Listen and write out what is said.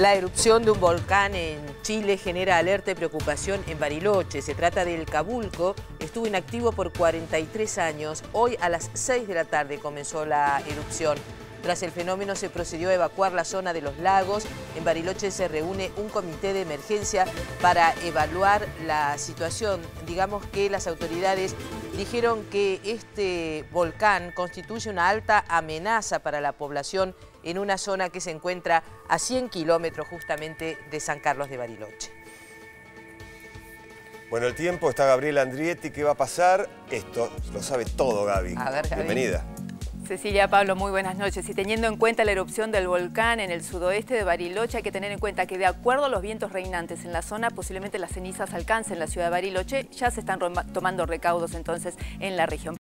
La erupción de un volcán en Chile genera alerta y preocupación en Bariloche. Se trata del Cabulco, estuvo inactivo por 43 años. Hoy a las 6 de la tarde comenzó la erupción. Tras el fenómeno se procedió a evacuar la zona de los lagos. En Bariloche se reúne un comité de emergencia para evaluar la situación. Digamos que las autoridades dijeron que este volcán constituye una alta amenaza para la población en una zona que se encuentra a 100 kilómetros justamente de San Carlos de Bariloche. Bueno, el tiempo está Gabriela Andrietti. ¿Qué va a pasar? Esto lo sabe todo, Gaby. A ver, Gaby. Bienvenida. Cecilia Pablo, muy buenas noches. Y teniendo en cuenta la erupción del volcán en el sudoeste de Bariloche, hay que tener en cuenta que de acuerdo a los vientos reinantes en la zona, posiblemente las cenizas alcancen la ciudad de Bariloche. Ya se están tomando recaudos entonces en la región.